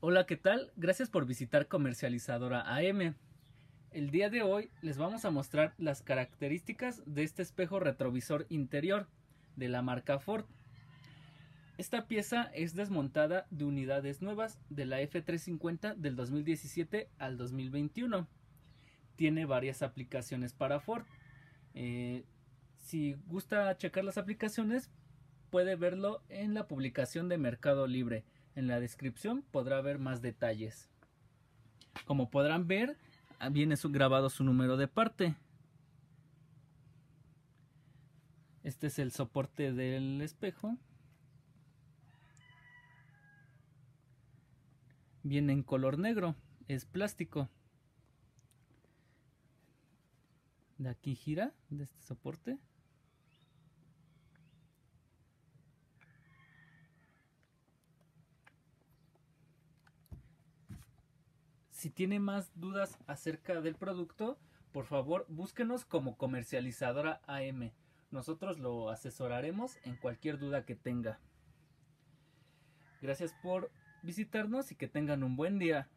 Hola, ¿qué tal? Gracias por visitar Comercializadora AM. El día de hoy les vamos a mostrar las características de este espejo retrovisor interior de la marca Ford. Esta pieza es desmontada de unidades nuevas de la F350 del 2017 al 2021. Tiene varias aplicaciones para Ford. Eh, si gusta checar las aplicaciones, puede verlo en la publicación de Mercado Libre en la descripción podrá ver más detalles. Como podrán ver, viene grabado su número de parte. Este es el soporte del espejo. Viene en color negro, es plástico. De aquí gira, de este soporte. Si tiene más dudas acerca del producto, por favor búsquenos como comercializadora AM. Nosotros lo asesoraremos en cualquier duda que tenga. Gracias por visitarnos y que tengan un buen día.